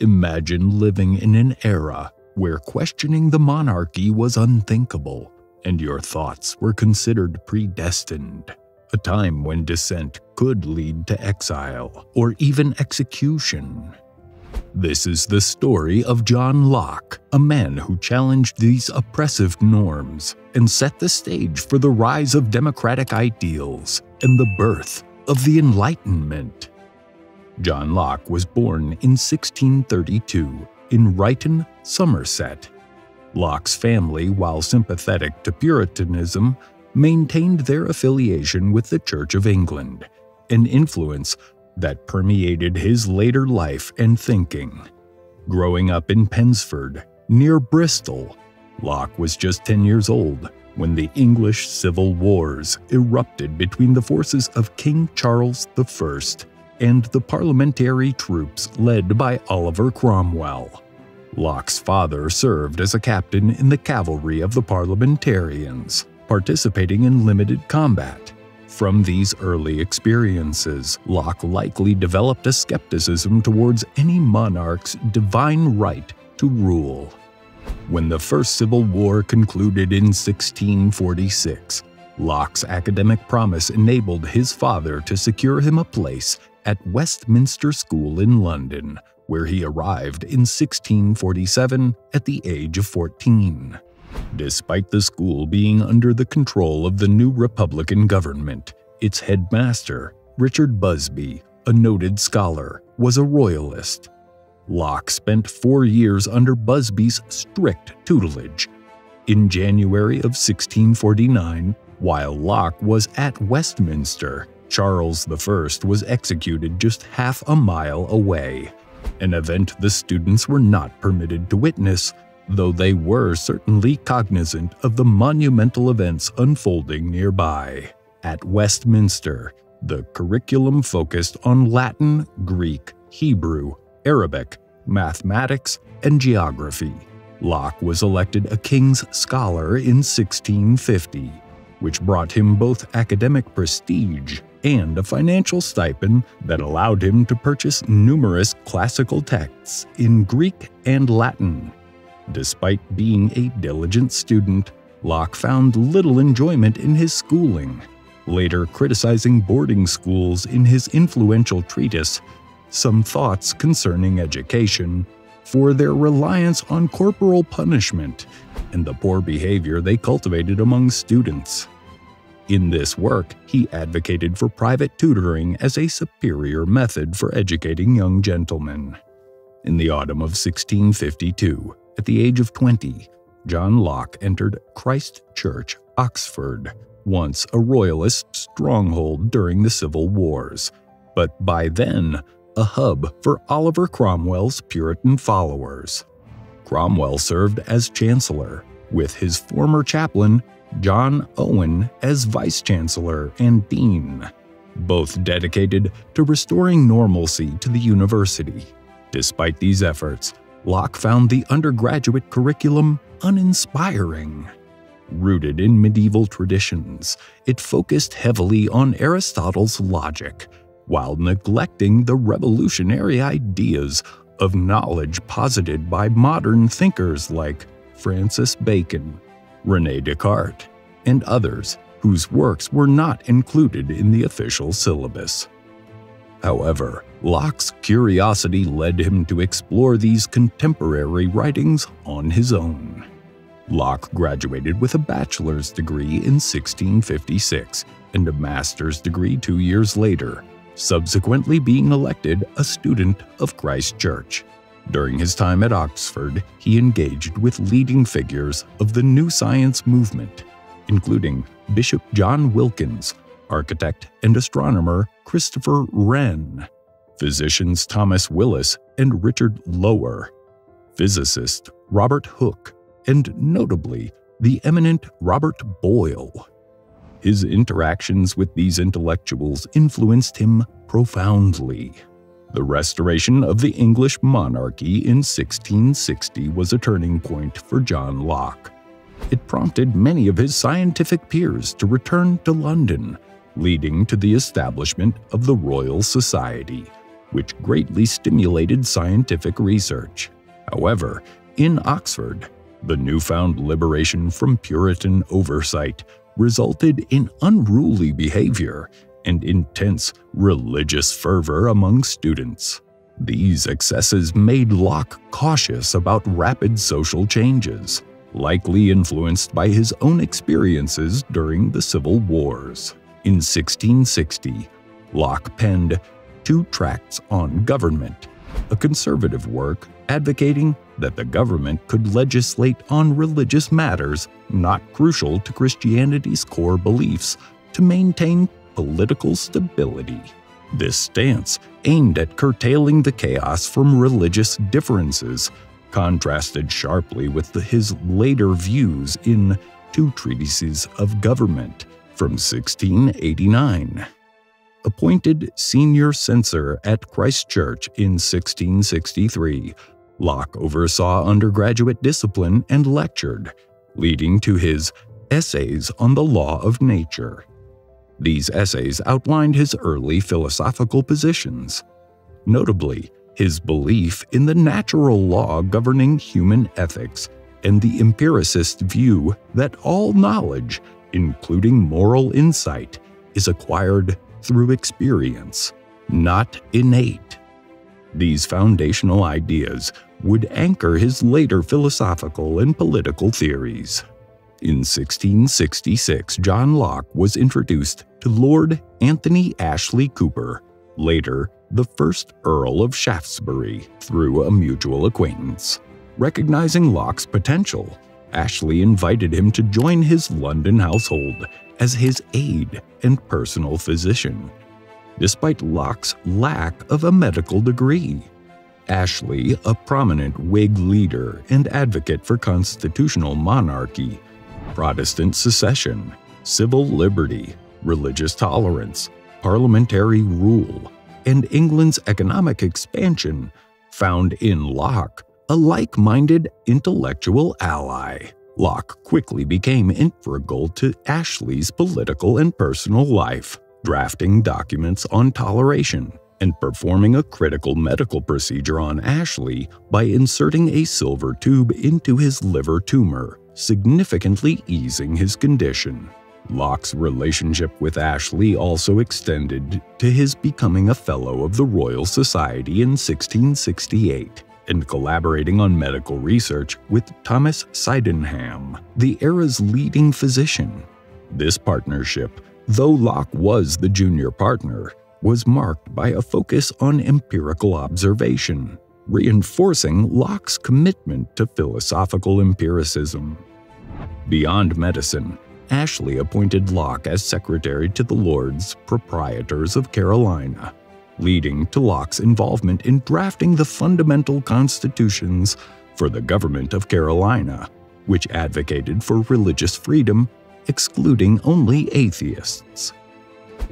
Imagine living in an era where questioning the monarchy was unthinkable and your thoughts were considered predestined. A time when dissent could lead to exile or even execution. This is the story of John Locke, a man who challenged these oppressive norms and set the stage for the rise of democratic ideals and the birth of the Enlightenment. John Locke was born in 1632 in Wrington, Somerset. Locke's family, while sympathetic to Puritanism, maintained their affiliation with the Church of England, an influence that permeated his later life and thinking. Growing up in Pensford, near Bristol, Locke was just 10 years old when the English Civil Wars erupted between the forces of King Charles I and the parliamentary troops led by Oliver Cromwell. Locke's father served as a captain in the cavalry of the parliamentarians, participating in limited combat. From these early experiences, Locke likely developed a skepticism towards any monarch's divine right to rule. When the First Civil War concluded in 1646, Locke's academic promise enabled his father to secure him a place at Westminster School in London, where he arrived in 1647 at the age of 14. Despite the school being under the control of the new Republican government, its headmaster, Richard Busby, a noted scholar, was a royalist. Locke spent four years under Busby's strict tutelage. In January of 1649, while Locke was at Westminster, Charles I was executed just half a mile away an event the students were not permitted to witness, though they were certainly cognizant of the monumental events unfolding nearby. At Westminster, the curriculum focused on Latin, Greek, Hebrew, Arabic, mathematics, and geography. Locke was elected a King's Scholar in 1650, which brought him both academic prestige and a financial stipend that allowed him to purchase numerous classical texts in Greek and Latin. Despite being a diligent student, Locke found little enjoyment in his schooling, later criticizing boarding schools in his influential treatise, Some Thoughts Concerning Education, for their reliance on corporal punishment and the poor behavior they cultivated among students. In this work, he advocated for private tutoring as a superior method for educating young gentlemen. In the autumn of 1652, at the age of 20, John Locke entered Christ Church, Oxford, once a royalist stronghold during the Civil Wars, but by then a hub for Oliver Cromwell's Puritan followers. Cromwell served as chancellor, with his former chaplain John Owen as Vice Chancellor and Dean, both dedicated to restoring normalcy to the university. Despite these efforts, Locke found the undergraduate curriculum uninspiring. Rooted in medieval traditions, it focused heavily on Aristotle's logic, while neglecting the revolutionary ideas of knowledge posited by modern thinkers like Francis Bacon Rene Descartes, and others whose works were not included in the official syllabus. However, Locke's curiosity led him to explore these contemporary writings on his own. Locke graduated with a bachelor's degree in 1656 and a master's degree two years later, subsequently being elected a student of Christ Church. During his time at Oxford, he engaged with leading figures of the New Science movement, including Bishop John Wilkins, architect and astronomer Christopher Wren, physicians Thomas Willis and Richard Lower, physicist Robert Hooke, and notably, the eminent Robert Boyle. His interactions with these intellectuals influenced him profoundly. The restoration of the English monarchy in 1660 was a turning point for John Locke. It prompted many of his scientific peers to return to London, leading to the establishment of the Royal Society, which greatly stimulated scientific research. However, in Oxford, the newfound liberation from Puritan oversight resulted in unruly behavior and intense religious fervor among students. These excesses made Locke cautious about rapid social changes, likely influenced by his own experiences during the Civil Wars. In 1660, Locke penned two tracts on government, a conservative work advocating that the government could legislate on religious matters not crucial to Christianity's core beliefs to maintain political stability. This stance, aimed at curtailing the chaos from religious differences, contrasted sharply with the, his later views in Two Treatises of Government from 1689. Appointed senior censor at Christ Church in 1663, Locke oversaw undergraduate discipline and lectured, leading to his Essays on the Law of Nature. These essays outlined his early philosophical positions, notably his belief in the natural law governing human ethics and the empiricist view that all knowledge, including moral insight, is acquired through experience, not innate. These foundational ideas would anchor his later philosophical and political theories. In 1666, John Locke was introduced to Lord Anthony Ashley Cooper, later the first Earl of Shaftesbury, through a mutual acquaintance. Recognizing Locke's potential, Ashley invited him to join his London household as his aide and personal physician, despite Locke's lack of a medical degree. Ashley, a prominent Whig leader and advocate for constitutional monarchy, Protestant secession, civil liberty, religious tolerance, parliamentary rule, and England's economic expansion, found in Locke a like minded intellectual ally. Locke quickly became integral to Ashley's political and personal life, drafting documents on toleration and performing a critical medical procedure on Ashley by inserting a silver tube into his liver tumor, significantly easing his condition. Locke's relationship with Ashley also extended to his becoming a Fellow of the Royal Society in 1668 and collaborating on medical research with Thomas Sydenham, the era's leading physician. This partnership, though Locke was the junior partner, was marked by a focus on empirical observation, reinforcing Locke's commitment to philosophical empiricism. Beyond medicine, Ashley appointed Locke as secretary to the Lords Proprietors of Carolina, leading to Locke's involvement in drafting the fundamental constitutions for the government of Carolina, which advocated for religious freedom, excluding only atheists.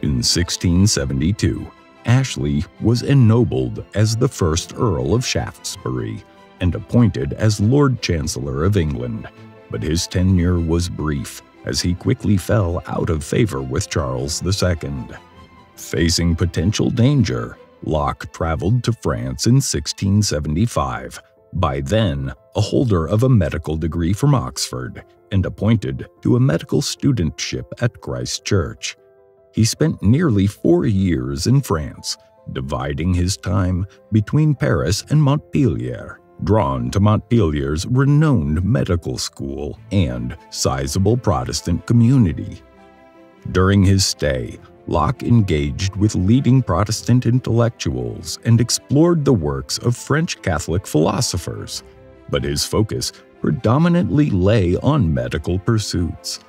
In 1672, Ashley was ennobled as the first Earl of Shaftesbury and appointed as Lord Chancellor of England, but his tenure was brief as he quickly fell out of favor with Charles II. Facing potential danger, Locke traveled to France in 1675, by then a holder of a medical degree from Oxford and appointed to a medical studentship at Christ Church. He spent nearly four years in France, dividing his time between Paris and Montpellier drawn to Montpellier's renowned medical school and sizable Protestant community. During his stay, Locke engaged with leading Protestant intellectuals and explored the works of French Catholic philosophers, but his focus predominantly lay on medical pursuits,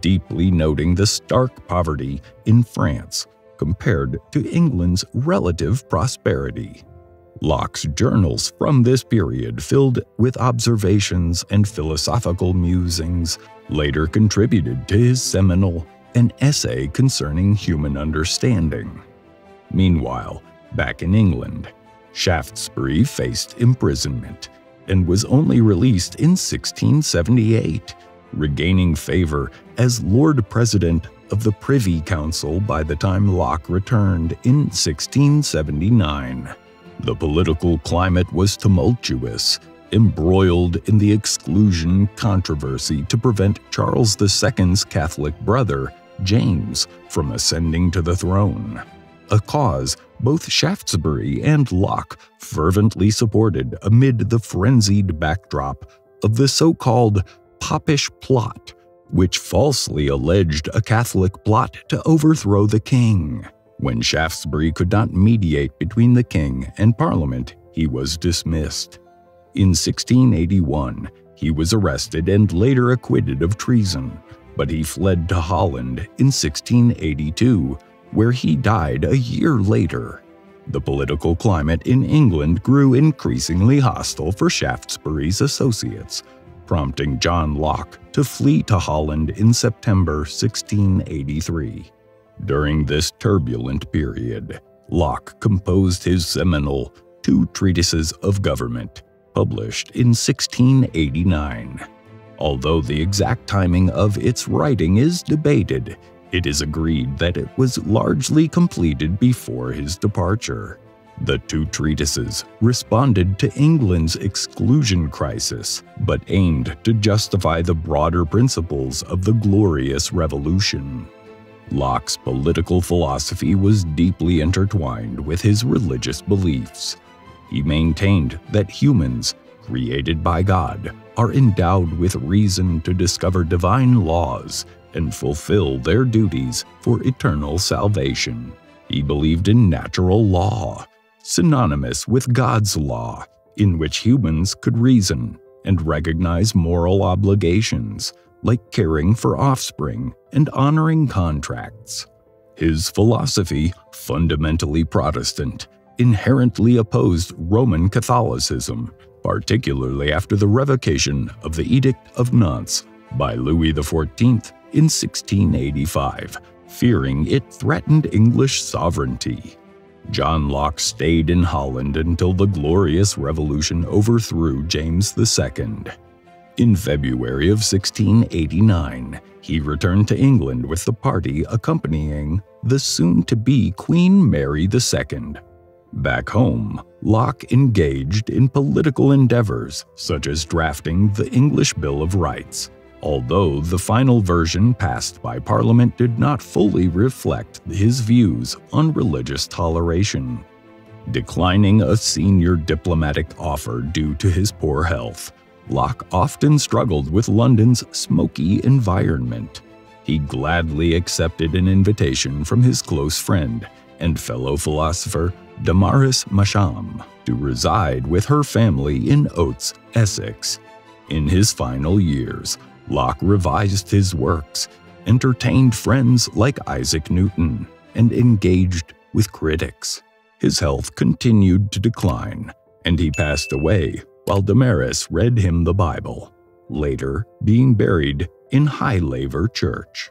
deeply noting the stark poverty in France compared to England's relative prosperity. Locke's journals from this period, filled with observations and philosophical musings, later contributed to his seminal An Essay Concerning Human Understanding. Meanwhile, back in England, Shaftesbury faced imprisonment and was only released in 1678, regaining favor as Lord President of the Privy Council by the time Locke returned in 1679. The political climate was tumultuous, embroiled in the exclusion controversy to prevent Charles II's Catholic brother, James, from ascending to the throne. A cause both Shaftesbury and Locke fervently supported amid the frenzied backdrop of the so called Popish Plot, which falsely alleged a Catholic plot to overthrow the king. When Shaftesbury could not mediate between the king and Parliament, he was dismissed. In 1681, he was arrested and later acquitted of treason, but he fled to Holland in 1682, where he died a year later. The political climate in England grew increasingly hostile for Shaftesbury's associates, prompting John Locke to flee to Holland in September 1683. During this turbulent period, Locke composed his seminal Two Treatises of Government, published in 1689. Although the exact timing of its writing is debated, it is agreed that it was largely completed before his departure. The two treatises responded to England's exclusion crisis, but aimed to justify the broader principles of the Glorious Revolution. Locke's political philosophy was deeply intertwined with his religious beliefs. He maintained that humans, created by God, are endowed with reason to discover divine laws and fulfill their duties for eternal salvation. He believed in natural law, synonymous with God's law, in which humans could reason and recognize moral obligations like caring for offspring and honoring contracts. His philosophy, fundamentally Protestant, inherently opposed Roman Catholicism, particularly after the revocation of the Edict of Nantes by Louis XIV in 1685, fearing it threatened English sovereignty. John Locke stayed in Holland until the Glorious Revolution overthrew James II. In February of 1689, he returned to England with the party accompanying the soon to be Queen Mary II. Back home, Locke engaged in political endeavors such as drafting the English Bill of Rights, although the final version passed by Parliament did not fully reflect his views on religious toleration. Declining a senior diplomatic offer due to his poor health, Locke often struggled with London's smoky environment. He gladly accepted an invitation from his close friend and fellow philosopher Damaris Masham to reside with her family in Oates, Essex. In his final years, Locke revised his works, entertained friends like Isaac Newton, and engaged with critics. His health continued to decline, and he passed away while Damaris read him the Bible, later being buried in High Laver Church.